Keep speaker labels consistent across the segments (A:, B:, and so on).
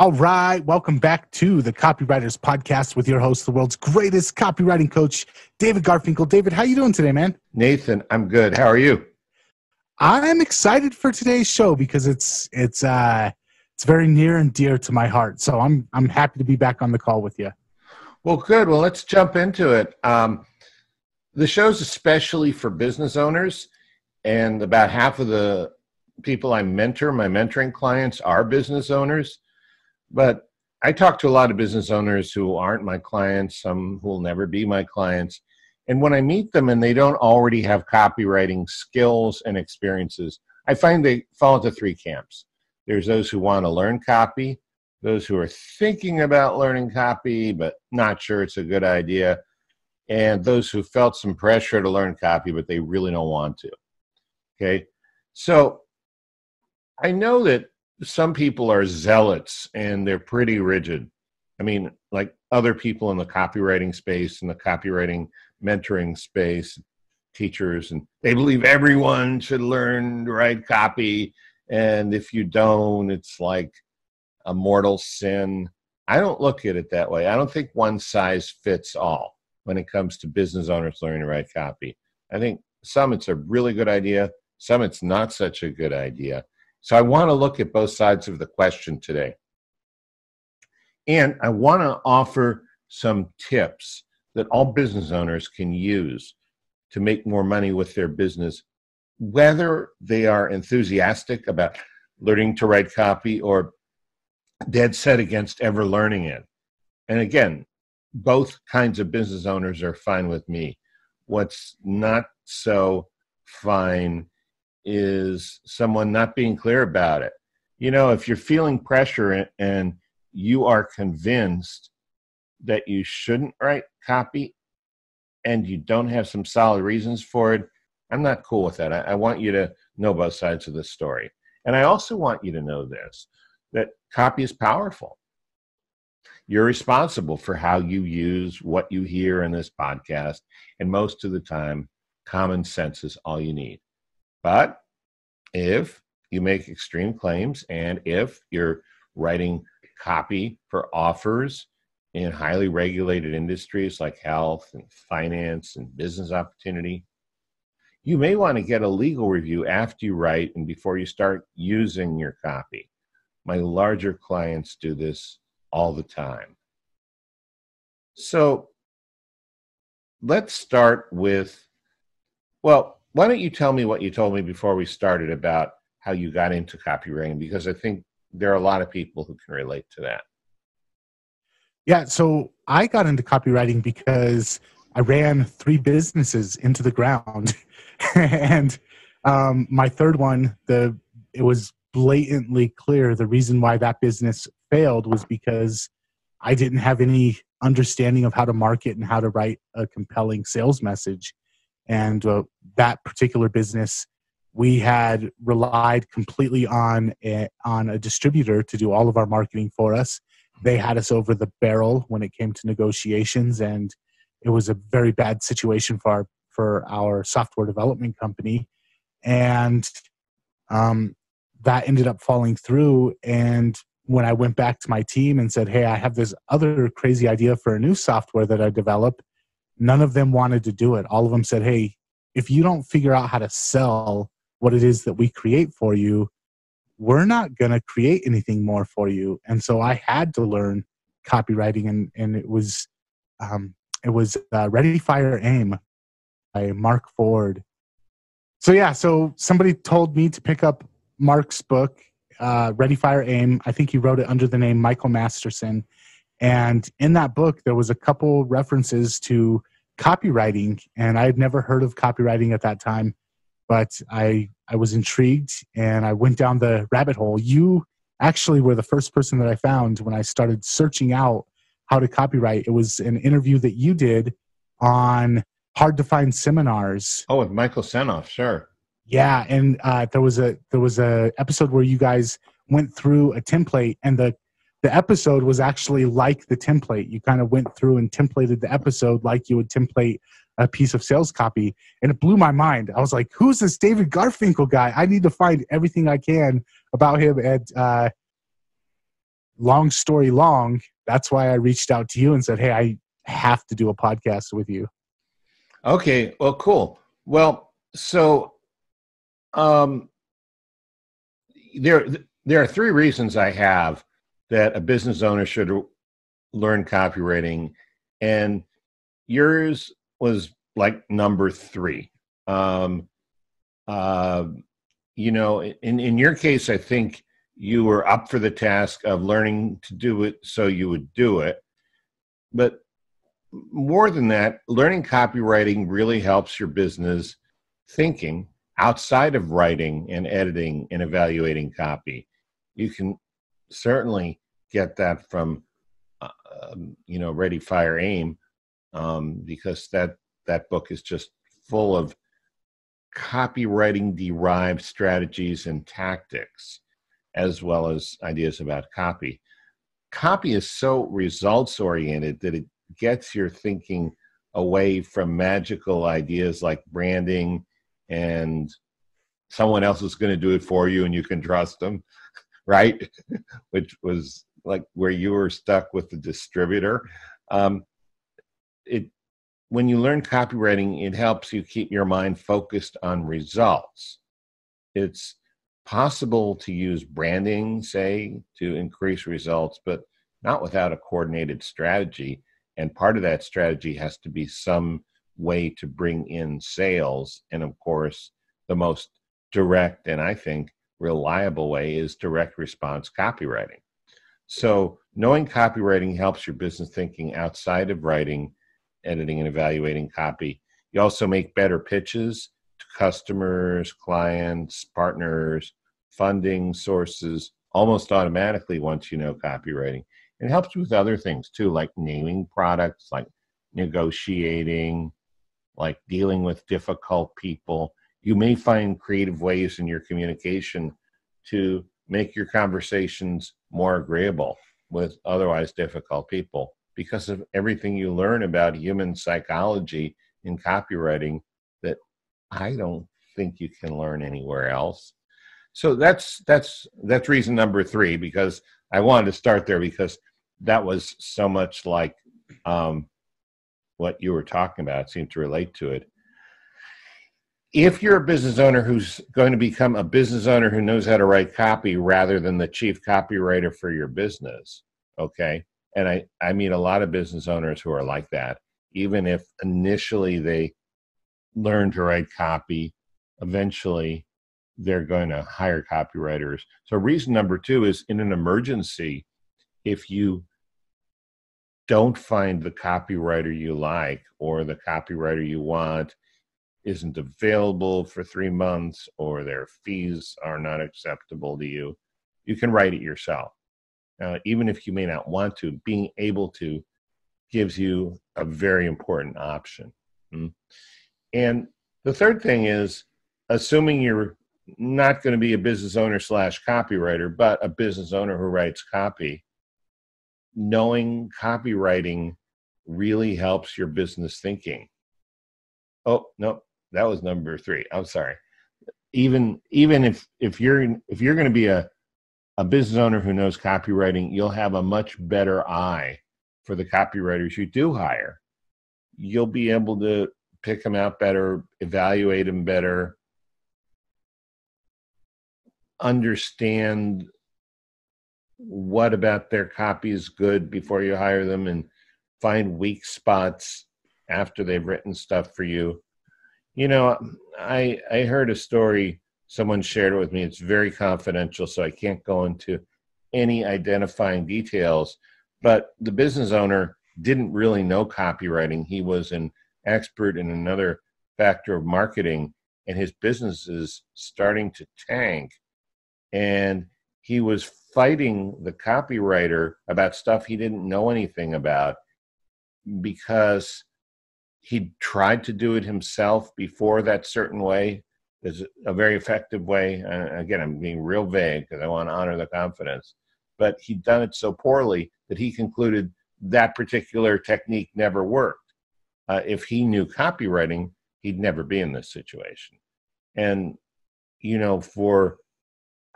A: All right, welcome back to the Copywriters Podcast with your host, the world's greatest copywriting coach, David Garfinkel. David, how you doing today, man?
B: Nathan, I'm good. How are you?
A: I'm excited for today's show because it's it's uh it's very near and dear to my heart. So I'm I'm happy to be back on the call with you.
B: Well, good. Well, let's jump into it. Um, the show's especially for business owners, and about half of the people I mentor, my mentoring clients, are business owners. But I talk to a lot of business owners who aren't my clients, some who will never be my clients. And when I meet them and they don't already have copywriting skills and experiences, I find they fall into three camps. There's those who want to learn copy, those who are thinking about learning copy but not sure it's a good idea, and those who felt some pressure to learn copy but they really don't want to. Okay, so I know that some people are zealots and they're pretty rigid. I mean, like other people in the copywriting space and the copywriting mentoring space, teachers, and they believe everyone should learn to write copy. And if you don't, it's like a mortal sin. I don't look at it that way. I don't think one size fits all when it comes to business owners learning to write copy. I think some it's a really good idea, some it's not such a good idea. So I want to look at both sides of the question today. And I want to offer some tips that all business owners can use to make more money with their business, whether they are enthusiastic about learning to write copy or dead set against ever learning it. And again, both kinds of business owners are fine with me. What's not so fine is someone not being clear about it. You know, if you're feeling pressure and you are convinced that you shouldn't write copy and you don't have some solid reasons for it, I'm not cool with that. I, I want you to know both sides of the story. And I also want you to know this that copy is powerful. You're responsible for how you use what you hear in this podcast. And most of the time, common sense is all you need. But if you make extreme claims and if you're writing copy for offers in highly regulated industries like health and finance and business opportunity, you may want to get a legal review after you write and before you start using your copy. My larger clients do this all the time. So let's start with, well, why don't you tell me what you told me before we started about how you got into copywriting? Because I think there are a lot of people who can relate to that.
A: Yeah, so I got into copywriting because I ran three businesses into the ground, and um, my third one, the it was blatantly clear the reason why that business failed was because I didn't have any understanding of how to market and how to write a compelling sales message and uh, that particular business we had relied completely on a, on a distributor to do all of our marketing for us. They had us over the barrel when it came to negotiations and it was a very bad situation for our for our software development company. And um, that ended up falling through and when i went back to my team and said hey i have this other crazy idea for a new software that i developed none of them wanted to do it. All of them said, hey, if you don't figure out how to sell what it is that we create for you, we're not going to create anything more for you. And so I had to learn copywriting, and, and it was um, it was uh, Ready Fire Aim by Mark Ford. So yeah, so somebody told me to pick up Mark's book, uh, Ready Fire Aim. I think he wrote it under the name Michael Masterson. And in that book, there was a couple references to copywriting, and I had never heard of copywriting at that time, but I I was intrigued and I went down the rabbit hole. You actually were the first person that I found when I started searching out how to copywrite. It was an interview that you did on hard to find seminars.
B: Oh, with Michael Senoff, sure.
A: Yeah, and uh, there was a there was a episode where you guys went through a template, and the the episode was actually like the template. You kind of went through and templated the episode like you would template a piece of sales copy. And it blew my mind. I was like, who's this David Garfinkel guy? I need to find everything I can about him. And uh, long story long, that's why I reached out to you and said, "Hey, I have to do a podcast with you."
B: Okay, well, cool. Well, so um, there there are three reasons I have that a business owner should learn copywriting, and yours was like number three. Um, uh, you know, in in your case, I think you were up for the task of learning to do it so you would do it. But more than that, learning copywriting really helps your business thinking outside of writing and editing and evaluating copy. You can certainly get that from, uh, um, you know, Ready, Fire, Aim, um, because that that book is just full of copywriting derived strategies and tactics as well as ideas about copy. Copy is so results oriented that it gets your thinking away from magical ideas like branding and someone else is going to do it for you and you can trust them, right? Which was like where you were stuck with the distributor. Um, it when you learn copywriting, it helps you keep your mind focused on results. It's possible to use branding, say, to increase results, but not without a coordinated strategy. And part of that strategy has to be some way to bring in sales. And of course, the most direct and I think reliable way is direct response copywriting. So, knowing copywriting helps your business thinking outside of writing, editing, and evaluating copy. You also make better pitches to customers, clients, partners, funding sources almost automatically once you know copywriting. It helps with other things too, like naming products, like negotiating, like dealing with difficult people. You may find creative ways in your communication to make your conversations more agreeable with otherwise difficult people because of everything you learn about human psychology in copywriting that I don't think you can learn anywhere else. So that's that's that's reason number three because I wanted to start there because that was so much like um, what you were talking about. It seemed to relate to it. If you're a business owner who's going to become a business owner who knows how to write copy rather than the chief copywriter for your business, okay, and I, I meet a lot of business owners who are like that, even if initially they learn to write copy, eventually they're going to hire copywriters. So, reason number two is in an emergency, if you don't find the copywriter you like or the copywriter you want isn't available for three months or their fees are not acceptable to you, you can write it yourself. Uh, even if you may not want to, being able to gives you a very important option. Mm. And the third thing is, assuming you're not going to be a business owner slash copywriter, but a business owner who writes copy, knowing copywriting really helps your business thinking. Oh no, that was number three. I'm sorry. Even even if if you're if you're going to be a a business owner who knows copywriting, you'll have a much better eye for the copywriters you do hire. You'll be able to pick them out better, evaluate them better, understand what about their copy is good before you hire them and find weak spots after they've written stuff for you. You know, I I heard a story someone shared with me. It's very confidential, so I can't go into any identifying details. But the business owner didn't really know copywriting. He was an expert in another factor of marketing, and his business is starting to tank and he was fighting the copywriter about stuff he didn't know anything about because he tried to do it himself before that certain way is a very effective way. And again i'm being real vague because i want to honor the confidence but he'd done it so poorly that he concluded that particular technique never worked. Uh, if he knew copywriting he'd never be in this situation. And you know for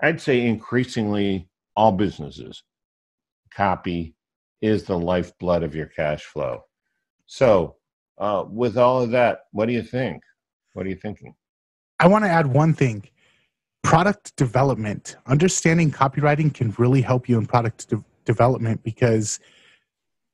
B: I'd say increasingly all businesses copy is the lifeblood of your cash flow. So, uh, with all of that, what do you think? What are you thinking?
A: I want to add one thing product development. Understanding copywriting can really help you in product de- development because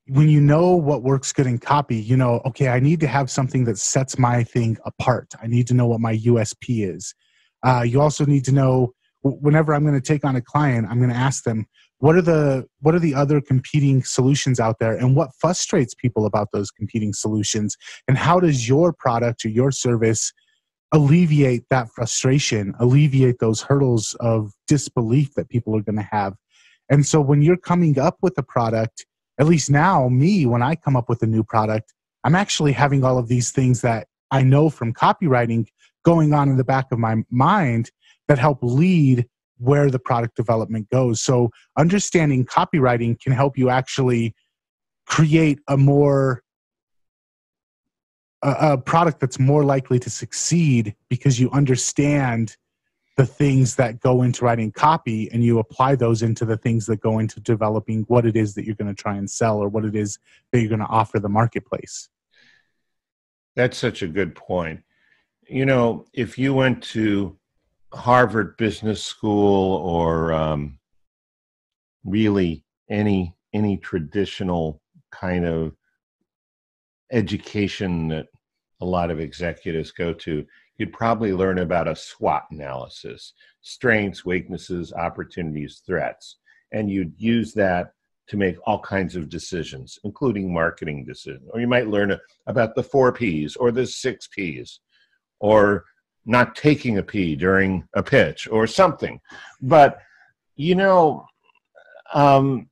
A: when you know what works good in copy, you know, okay, I need to have something that sets my thing apart. I need to know what my USP is. Uh, you also need to know whenever I'm going to take on a client, I'm going to ask them what are the what are the other competing solutions out there, and what frustrates people about those competing solutions, and how does your product or your service alleviate that frustration, alleviate those hurdles of disbelief that people are going to have. And so when you're coming up with a product, at least now, me, when I come up with a new product, I'm actually having all of these things that I know from copywriting going on in the back of my mind that help lead where the product development goes. So understanding copywriting can help you actually create a more a, a product that's more likely to succeed because you understand the things that go into writing copy and you apply those into the things that go into developing what it is that you're going to try and sell or what it is that you're going to offer the marketplace.
B: That's such a good point. You know, if you went to Harvard Business School or um, really any any traditional kind of education that a lot of executives go to, you'd probably learn about a SWOT analysis strengths, weaknesses, opportunities, threats. And you'd use that to make all kinds of decisions, including marketing decisions. Or you might learn about the four P's or the six P's or not taking a P during a pitch or something. But, you know, um,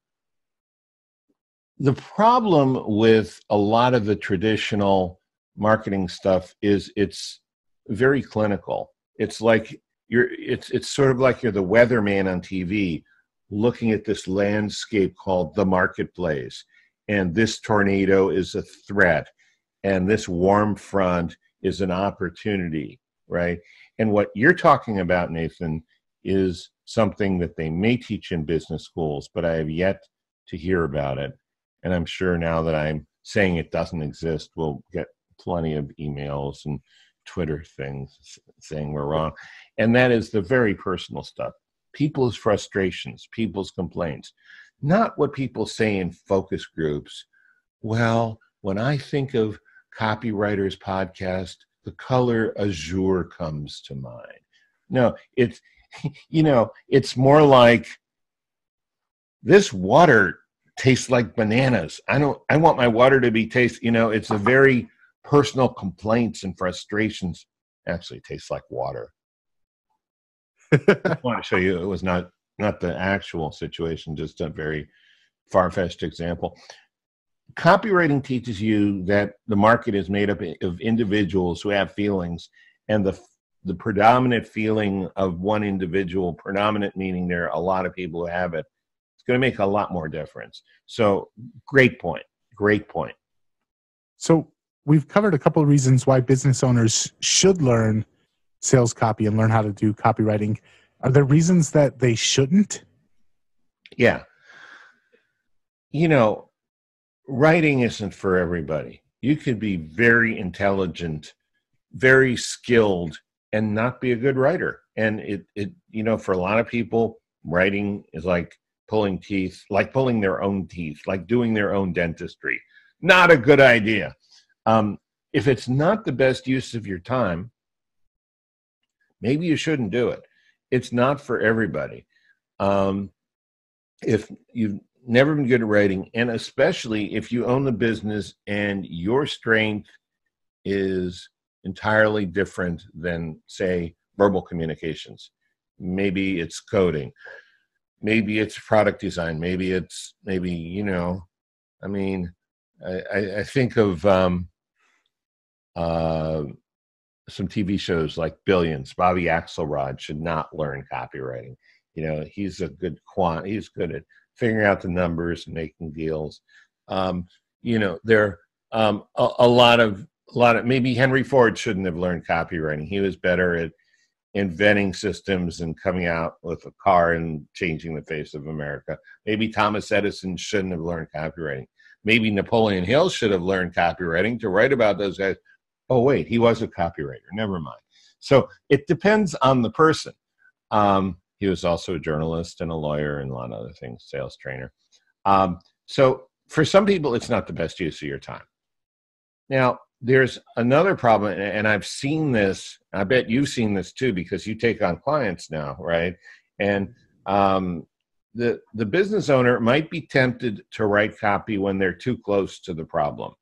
B: the problem with a lot of the traditional marketing stuff is it's very clinical. It's like you're it's it's sort of like you're the weatherman on TV looking at this landscape called the marketplace and this tornado is a threat and this warm front is an opportunity, right? And what you're talking about Nathan is something that they may teach in business schools, but I have yet to hear about it and I'm sure now that I'm saying it doesn't exist, we'll get plenty of emails and Twitter things saying we're wrong. And that is the very personal stuff people's frustrations, people's complaints, not what people say in focus groups. Well, when I think of Copywriters Podcast, the color azure comes to mind. No, it's, you know, it's more like this water tastes like bananas. I don't I want my water to be taste, you know, it's a very personal complaints and frustrations actually tastes like water. I want to show you it was not not the actual situation, just a very far-fetched example. Copywriting teaches you that the market is made up of individuals who have feelings, and the the predominant feeling of one individual, predominant meaning there are a lot of people who have it, it's going to make a lot more difference. So, great point. Great point.
A: So, we've covered a couple of reasons why business owners should learn sales copy and learn how to do copywriting. Are there reasons that they shouldn't?
B: Yeah. You know, writing isn't for everybody. You could be very intelligent, very skilled, and not be a good writer. And it, it, you know, for a lot of people, writing is like pulling teeth, like pulling their own teeth, like doing their own dentistry. Not a good idea. Um, if it's not the best use of your time, maybe you shouldn't do it. It's not for everybody. Um, if you've never been good at writing, and especially if you own the business and your strength is entirely different than, say, verbal communications, maybe it's coding. Maybe it's product design. Maybe it's maybe you know i mean i i think of um uh some tv shows like billions. Bobby axelrod should not learn copywriting. You know he's a good quant he's good at figuring out the numbers and making deals um you know there um a, a lot of a lot of maybe henry ford shouldn't have learned copywriting he was better at inventing systems and coming out with a car and changing the face of America. Maybe Thomas Edison shouldn't have learned copywriting. Maybe Napoleon Hill should have learned copywriting to write about those guys. Oh, wait, he was a copywriter. Never mind. So it depends on the person. Um, he was also a journalist and a lawyer and a lot of other things, sales trainer. Um, so for some people, it's not the best use of your time. Now, there's another problem, and I've seen this. I bet you've seen this too because you take on clients now, right? And um, the the business owner might be tempted to write copy when they're too close to the problem.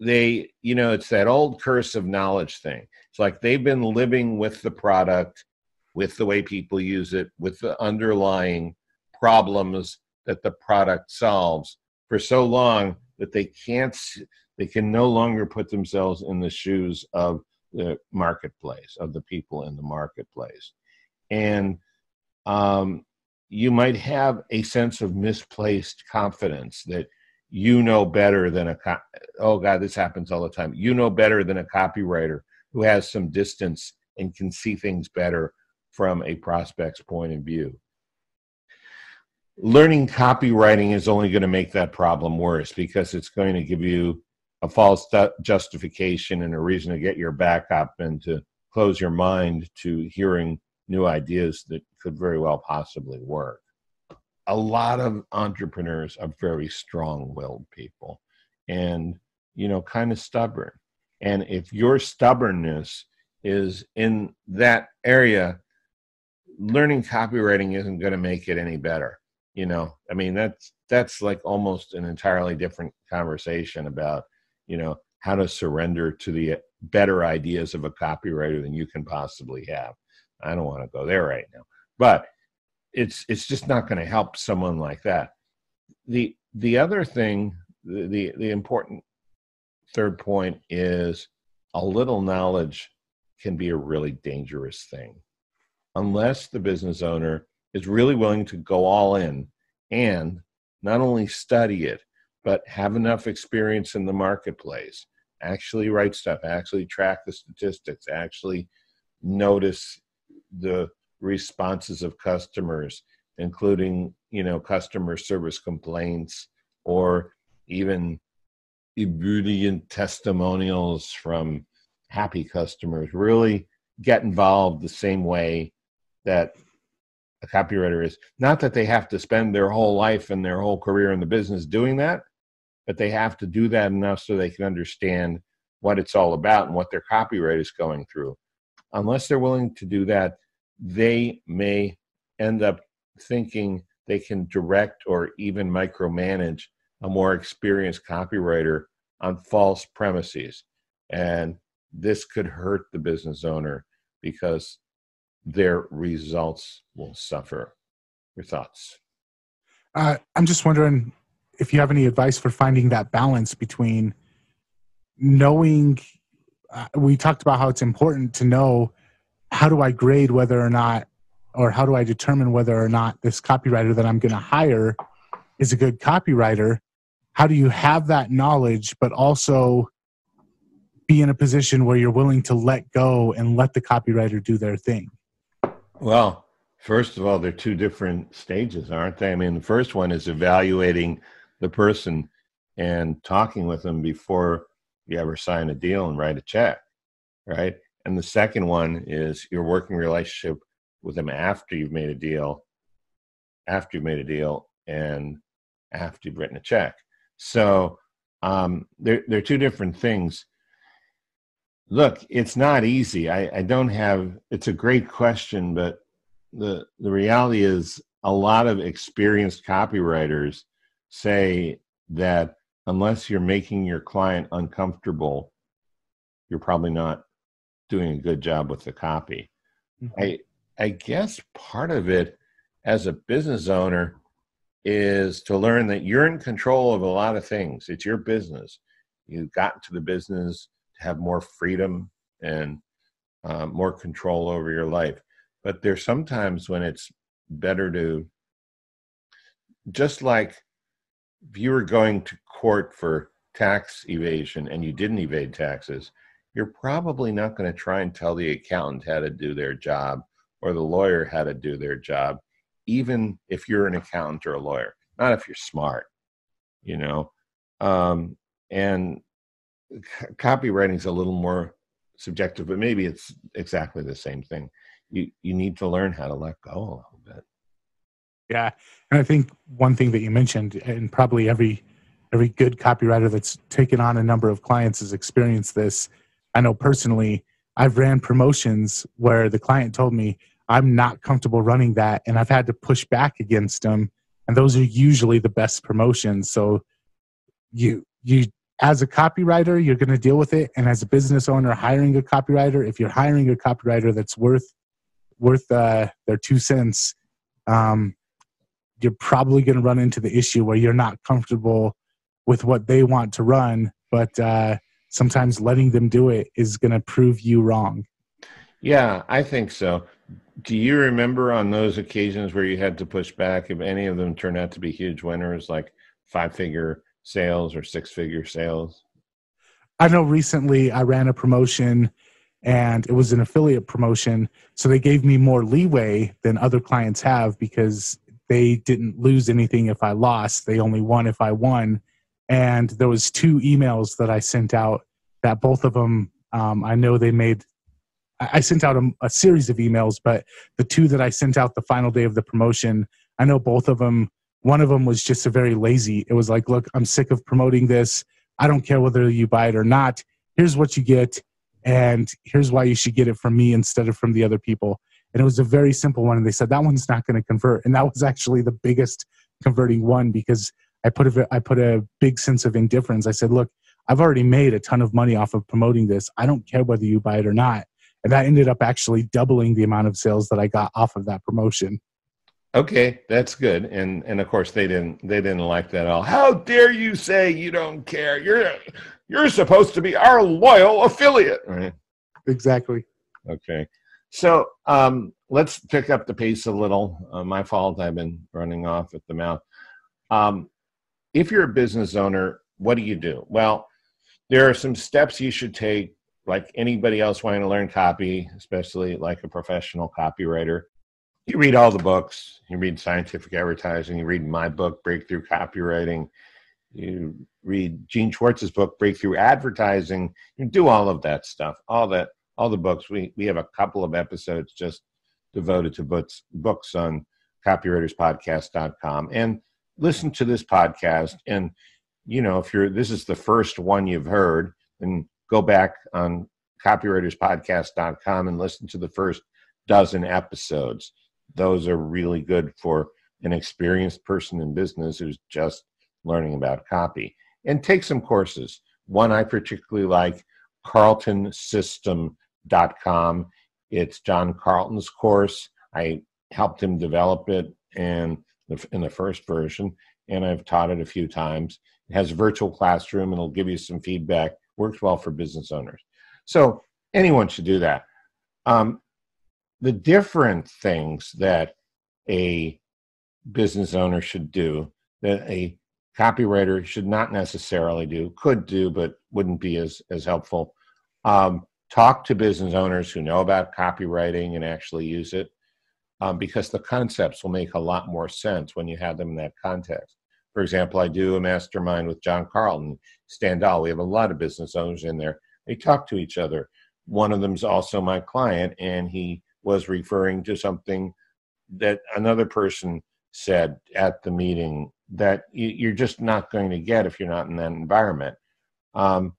B: They, you know, it's that old curse of knowledge thing. It's like they've been living with the product, with the way people use it, with the underlying problems that the product solves for so long that they can't they can no longer put themselves in the shoes of the marketplace of the people in the marketplace. And um, you might have a sense of misplaced confidence that you know better than a co- oh god this happens all the time. You know better than a copywriter who has some distance and can see things better from a prospect's point of view learning copywriting is only going to make that problem worse because it's going to give you a false justification and a reason to get your back up and to close your mind to hearing new ideas that could very well possibly work. A lot of entrepreneurs are very strong willed people and, you know, kind of stubborn. And if your stubbornness is in that area, learning copywriting isn't going to make it any better you know? I mean that's that's like almost an entirely different conversation about you know how to surrender to the uh, better ideas of a copywriter than you can possibly have. I don't want to go there right now. But it's it's just not going to help someone like that. The the other thing the, the the important third point is a little knowledge can be a really dangerous thing. Unless the business owner is really willing to go all in and not only study it, but have enough experience in the marketplace, actually write stuff, actually track the statistics, actually notice the responses of customers, including, you know, customer service complaints or even ebullient testimonials from happy customers. Really get involved the same way that a copywriter is not that they have to spend their whole life and their whole career in the business doing that but they have to do that enough so they can understand what it's all about and what their copyright is going through unless they're willing to do that they may end up thinking they can direct or even micromanage a more experienced copywriter on false premises and this could hurt the business owner because their results will suffer. Your thoughts?
A: Uh, I'm just wondering if you have any advice for finding that balance between knowing. Uh, we talked about how it's important to know how do I grade whether or not, or how do I determine whether or not this copywriter that I'm going to hire is a good copywriter. How do you have that knowledge, but also be in a position where you're willing to let go and let the copywriter do their thing?
B: Well, first of all, they're two different stages, aren't they? I mean, the first one is evaluating the person and talking with them before you ever sign a deal and write a check, right? And the second one is your working relationship with them after you've made a deal, after you've made a deal, and after you've written a check. So um, they're they're two different things. Look, it's not easy. I, I don't have. It's a great question, but the the reality is a lot of experienced copywriters say that unless you're making your client uncomfortable, you're probably not doing a good job with the copy. Mm-hmm. I I guess part of it as a business owner is to learn that you're in control of a lot of things. It's your business. You got into the business to have more freedom and uh, more control over your life. But there's sometimes when it's better to, just like if you were going to court for tax evasion and you didn't evade taxes, you're probably not going to try and tell the accountant how to do their job or the lawyer how to do their job, even if you're an accountant or a lawyer, not if you're smart, you know. Um, and copywriting is a little more subjective, but maybe it's exactly the same thing. You you need to learn how to let go a little bit.
A: Yeah, and I think one thing that you mentioned, and probably every every good copywriter that's taken on a number of clients has experienced this. I know personally, I've ran promotions where the client told me I'm not comfortable running that, and I've had to push back against them. And those are usually the best promotions. So you you as a copywriter, you're going to deal with it, and as a business owner hiring a copywriter, if you're hiring a copywriter that's worth worth uh, their two cents, um, you're probably going to run into the issue where you're not comfortable with what they want to run, but uh, sometimes letting them do it is going to prove you wrong.
B: Yeah, I think so. Do you remember on those occasions where you had to push back if any of them turned out to be huge winners, like five figure sales or six figure sales?
A: I know recently I ran a promotion and it was an affiliate promotion. So they gave me more leeway than other clients have because they didn't lose anything if I lost. They only won if I won. And there was two emails that I sent out that both of them um, I know they made. I sent out a, a series of emails, but the two that I sent out the final day of the promotion, I know both of them one of them was just a very lazy. It was like, look, I'm sick of promoting this. I don't care whether you buy it or not. Here's what you get, and here's why you should get it from me instead of from the other people. And it was a very simple one. And they said that one's not going to convert. And that was actually the biggest converting one because I put a I put a big sense of indifference. I said, look, I've already made a ton of money off of promoting this. I don't care whether you buy it or not. And that ended up actually doubling the amount of sales that I got off of that promotion.
B: Okay, that's good. And and of course they didn't they didn't like that at all. How dare you say you don't care? You're you're supposed to be our loyal affiliate, right?
A: Exactly.
B: Okay. So um, let's pick up the pace a little. Uh, my fault. I've been running off at the mouth. Um, if you're a business owner, what do you do? Well, there are some steps you should take, like anybody else wanting to learn copy, especially like a professional copywriter you read all the books. You read scientific advertising. You read my book, Breakthrough Copywriting. You read Gene Schwartz's book, Breakthrough Advertising. You do all of that stuff. All that, all the books. We we have a couple of episodes just devoted to books books on copywriterspodcast.com and listen to this podcast and you know if you're this is the first one you've heard then go back on copywriterspodcast.com and listen to the first dozen episodes those are really good for an experienced person in business who's just learning about copy. And take some courses. One I particularly like, carltonsystem.com. It's John Carlton's course. I helped him develop it and in the first version, and I've taught it a few times. It has a virtual classroom and it'll give you some feedback. Works well for business owners. So anyone should do that. Um, the different things that a business owner should do that a copywriter should not necessarily do could do but wouldn't be as as helpful um, talk to business owners who know about copywriting and actually use it um, because the concepts will make a lot more sense when you have them in that context for example i do a mastermind with john carlton stan dahl we have a lot of business owners in there they talk to each other one of them is also my client and he was referring to something that another person said at the meeting that you're just not going to get if you're not in that environment. Um,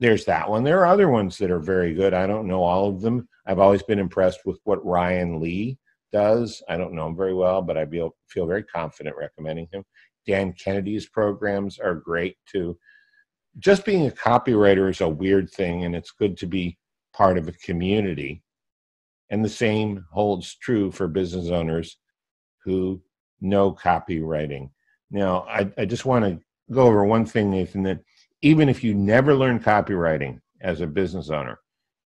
B: there's that one. There are other ones that are very good. I don't know all of them. I've always been impressed with what Ryan Lee does. I don't know him very well, but I feel very confident recommending him. Dan Kennedy's programs are great too. Just being a copywriter is a weird thing, and it's good to be part of a community. And the same holds true for business owners who know copywriting. Now, I, I just want to go over one thing, Nathan, that even if you never learn copywriting as a business owner,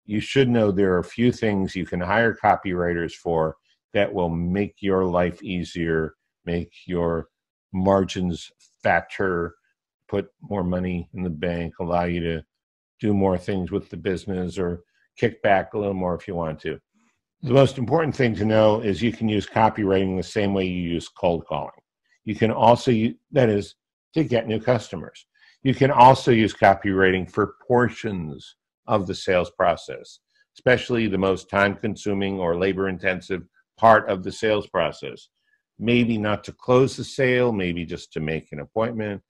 B: you should know there are a few things you can hire copywriters for that will make your life easier, make your margins fatter, put more money in the bank, allow you to do more things with the business or kick back a little more if you want to. The most important thing to know is you can use copywriting the same way you use cold calling. You can also, that is, to get new customers. You can also use copywriting for portions of the sales process, especially the most time consuming or labor intensive part of the sales process. Maybe not to close the sale, maybe just to make an appointment,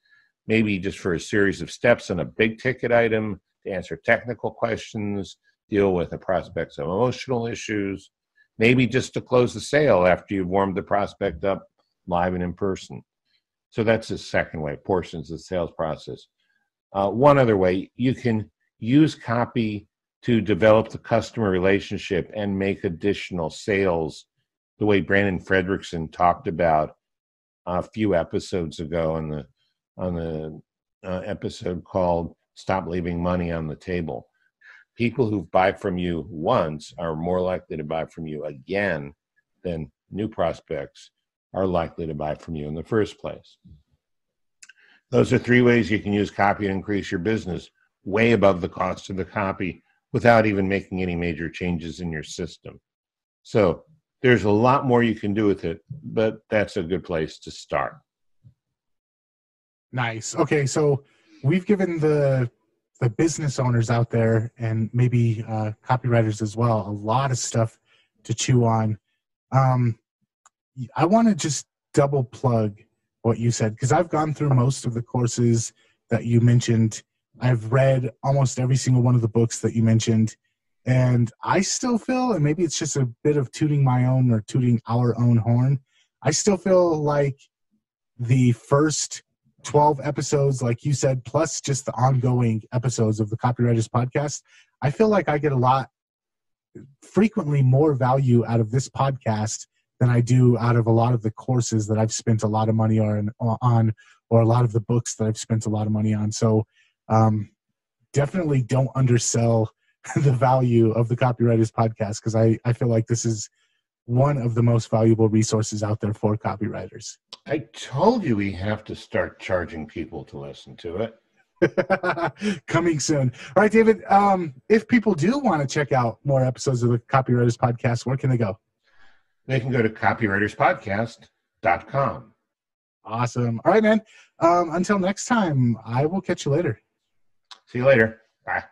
B: maybe just for a series of steps on a big ticket item to answer technical questions, deal with a prospect's emotional issues, maybe just to close the sale after you've warmed the prospect up live and in person. So that's the second way, portions of the sales process. Uh, one other way, you can use copy to develop the customer relationship and make additional sales the way Brandon Fredrickson talked about a few episodes ago on the on the uh, episode called "Stop Leaving Money on the Table." People who buy from you once are more likely to buy from you again than new prospects are likely to buy from you in the first place. Those are three ways you can use copy to increase your business way above the cost of the copy without even making any major changes in your system. So there's a lot more you can do with it, but that's a good place to start.
A: Nice. Okay, so we've given the the business owners out there and maybe uh, copywriters as well a lot of stuff to chew on. Um, I want to just double plug what you said because I've gone through most of the courses that you mentioned. I've read almost every single one of the books that you mentioned. And I still feel, and maybe it's just a bit of tooting my own or tooting our own horn, I still feel like the first 12 episodes, like you said, plus just the ongoing episodes of the Copywriters Podcast, I feel like I get a lot, frequently more value out of this podcast than I do out of a lot of the courses that I've spent a lot of money on, on or a lot of the books that I've spent a lot of money on. So um, definitely don't undersell the value of the Copywriters Podcast because I, I feel like this is one of the most valuable resources out there for copywriters.
B: I told you we have to start charging people to listen to it.
A: Coming soon. All right, David. Um, if people do want to check out more episodes of the Copywriters Podcast, where can they go?
B: They can go to copywriterspodcast.com.
A: Awesome. All right, man. Um, until next time, I will catch you later.
B: See you later. Bye.